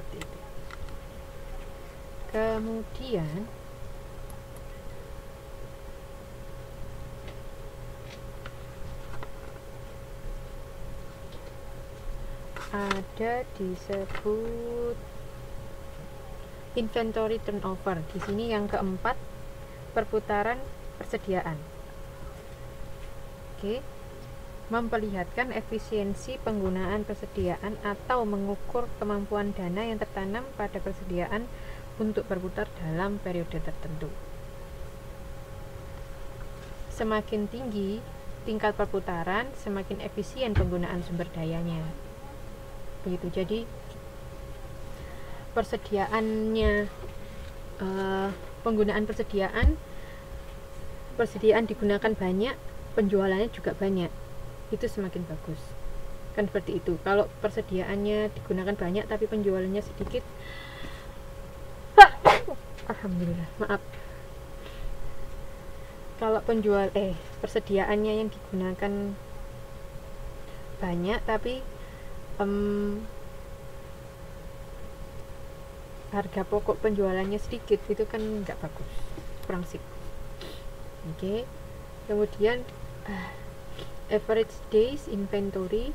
seperti itu. Kemudian ada disebut inventory turnover. Di sini yang keempat perputaran persediaan. Oke memperlihatkan efisiensi penggunaan persediaan atau mengukur kemampuan dana yang tertanam pada persediaan untuk berputar dalam periode tertentu. Semakin tinggi tingkat perputaran semakin efisien penggunaan sumber dayanya. Begitu. Jadi persediaannya uh, penggunaan persediaan persediaan digunakan banyak penjualannya juga banyak itu semakin bagus. Kan seperti itu. Kalau persediaannya digunakan banyak tapi penjualannya sedikit. Alhamdulillah. Maaf. Kalau penjual eh persediaannya yang digunakan banyak tapi um, harga pokok penjualannya sedikit itu kan nggak bagus. Kurang sip oke. Okay. kemudian uh, average days inventory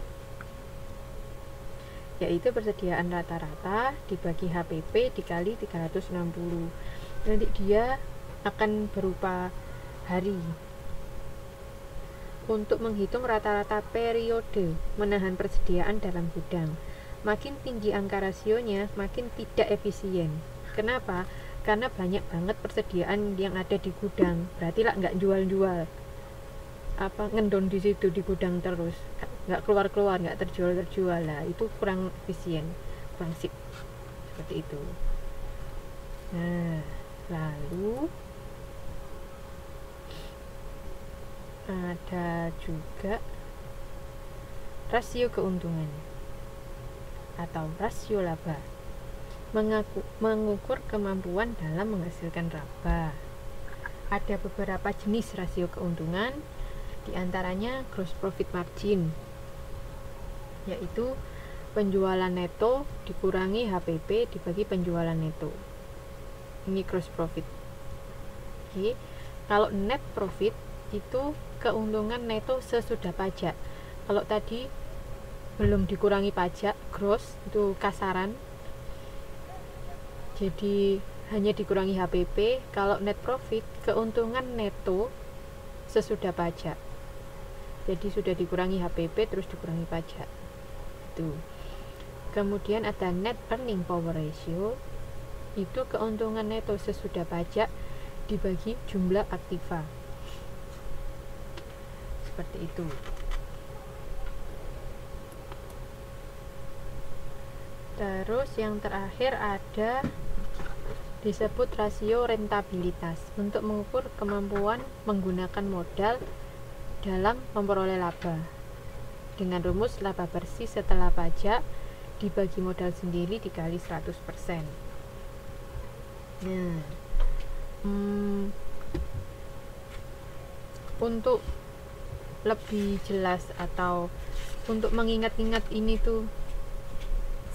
yaitu persediaan rata-rata dibagi HPP dikali 360 nanti dia akan berupa hari untuk menghitung rata-rata periode menahan persediaan dalam gudang. Makin tinggi angka rasionya, makin tidak efisien. Kenapa? Karena banyak banget persediaan yang ada di gudang. Berarti lah nggak jual-jual. Apa ngendon di situ di gudang terus, nggak keluar-keluar, nggak terjual-terjual lah. Itu kurang efisien, kurang sip. Seperti itu. Nah, lalu ada juga rasio keuntungan atau rasio laba mengaku, mengukur kemampuan dalam menghasilkan laba ada beberapa jenis rasio keuntungan di antaranya gross profit margin yaitu penjualan neto dikurangi HPP dibagi penjualan neto ini gross profit. Oke kalau net profit itu keuntungan neto sesudah pajak. Kalau tadi belum dikurangi pajak gross itu kasaran. Jadi hanya dikurangi HPP kalau net profit keuntungan neto sesudah pajak jadi sudah dikurangi HPP terus dikurangi pajak. Itu kemudian ada net earning power ratio. Itu keuntungan neto sesudah pajak dibagi jumlah aktiva. Seperti itu. Terus yang terakhir ada disebut rasio rentabilitas. Untuk mengukur kemampuan menggunakan modal dalam memperoleh laba dengan rumus laba bersih setelah pajak dibagi modal sendiri dikali 100% nah hmm, untuk lebih jelas atau untuk mengingat-ingat ini tuh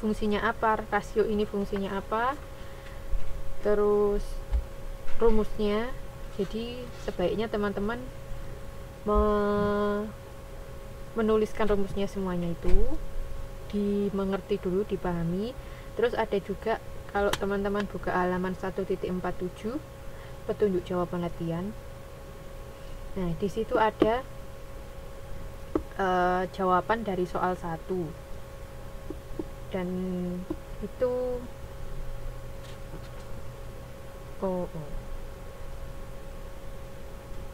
fungsinya apa, rasio ini fungsinya apa, terus rumusnya. Jadi sebaiknya teman-teman me menuliskan rumusnya semuanya itu dimengerti dulu, dipahami. Terus ada juga kalau teman-teman buka halaman 1.47 petunjuk jawaban latihan. Nah, di situ ada uh, jawaban dari soal satu dan itu oh, oh.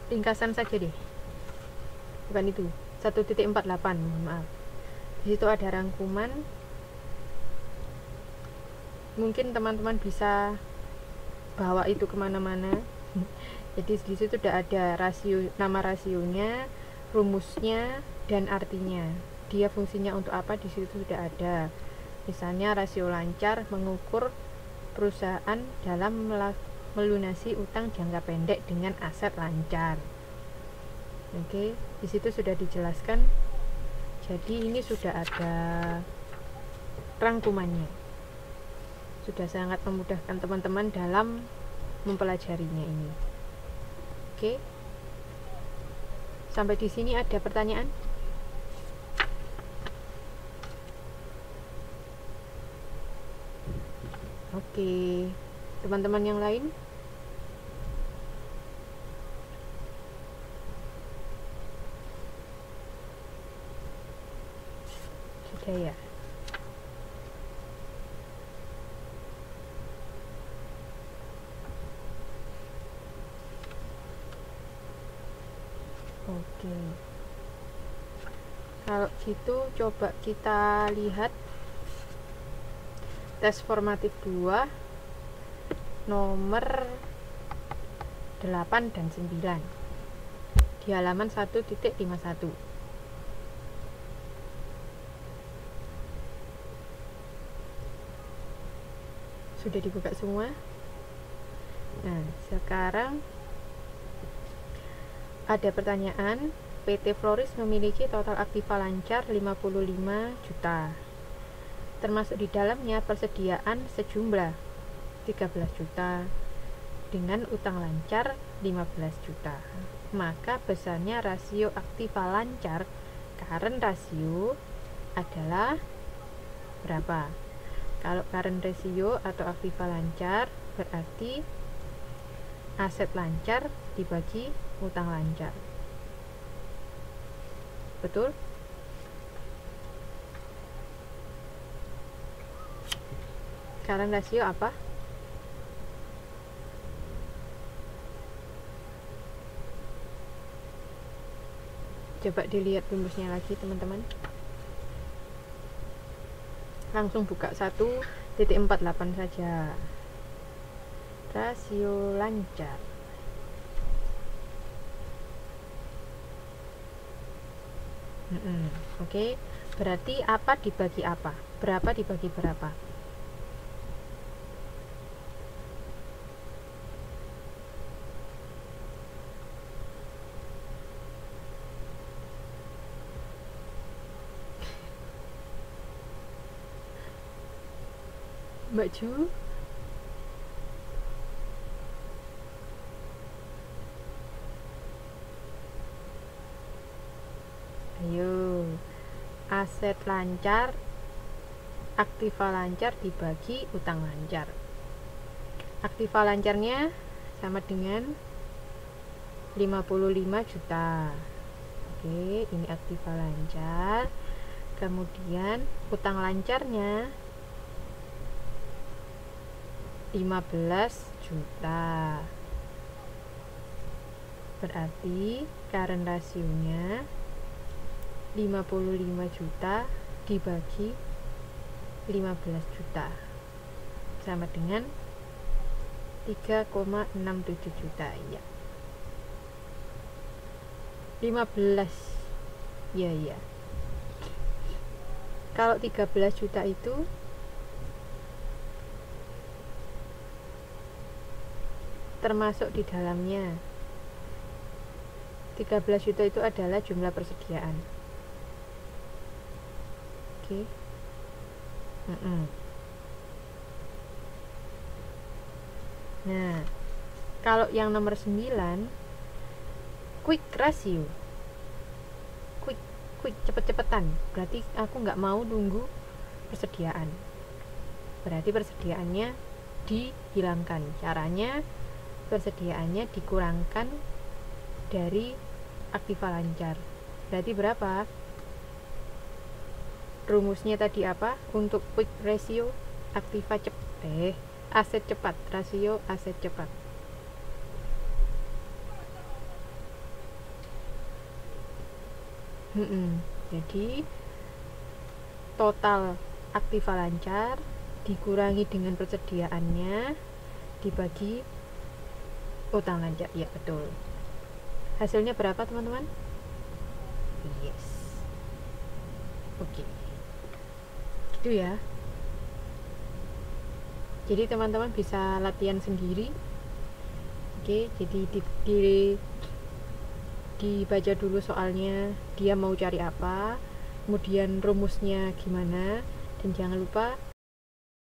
ringkasan saja deh bukan itu. 1.48 mohon maaf. Di situ ada rangkuman. Mungkin teman-teman bisa bawa itu ke mana-mana. Jadi di situ sudah ada rasio nama rasionya rumusnya dan artinya. Dia fungsinya untuk apa? Di situ sudah ada. Misalnya rasio lancar mengukur perusahaan dalam melunasi utang jangka pendek dengan aset lancar oke di situ sudah dijelaskan. Jadi ini sudah ada rangkumannya. Sudah sangat memudahkan teman-teman dalam mempelajarinya ini. Oke. Sampai di sini ada pertanyaan? Oke. Teman-teman yang lain sudah ya oke. Kalau gitu coba kita lihat tes formatif 2 nomor 8 dan 9 di halaman 1.51 sudah dibuka semua. Nah sekarang ada pertanyaan. PT Floris memiliki total aktiva lancar 55 juta. Termasuk di dalamnya persediaan sejumlah 13 juta. Dengan utang lancar 15 juta. Maka besarnya rasio aktiva lancar. Current rasio adalah berapa kalau current ratio atau aktiva lancar berarti aset lancar dibagi utang lancar. Betul? Current rasio apa? Coba dilihat rumusnya lagi teman-teman langsung buka 1.48 saja rasio lancar mm -mm. oke okay. berarti apa dibagi apa berapa dibagi berapa Mbak Ju Ayo. Aset lancar Aktiva lancar dibagi utang lancar. Aktiva lancarnya sama dengan 55 juta. Oke ini aktiva lancar. Kemudian utang lancarnya 15 juta. Berarti current rasionya 55 juta dibagi 15 juta. Sama dengan 3,67 juta ya 15 ya ya kalau 13 juta itu termasuk di dalamnya. 13 juta itu adalah jumlah persediaan. Oke. Okay. mm -mm. nah kalau yang nomor 9 quick ratio. Quick quick cepet-cepetan. Berarti aku nggak mau nunggu persediaan. Berarti persediaannya dihilangkan. Caranya persediaannya dikurangkan dari aktiva lancar. Berarti berapa? Rumusnya tadi apa? Untuk quick ratio aktiva cepat. Eh aset cepat. Rasio aset cepat. Hmm, jadi total aktiva lancar dikurangi dengan persediaannya dibagi utang lancar ya betul. Hasilnya berapa teman-teman? Yes. Oke. Okay. gitu ya. Jadi teman-teman bisa latihan sendiri. Oke okay, jadi di, di dibaca dulu soalnya dia mau cari apa kemudian rumusnya gimana dan jangan lupa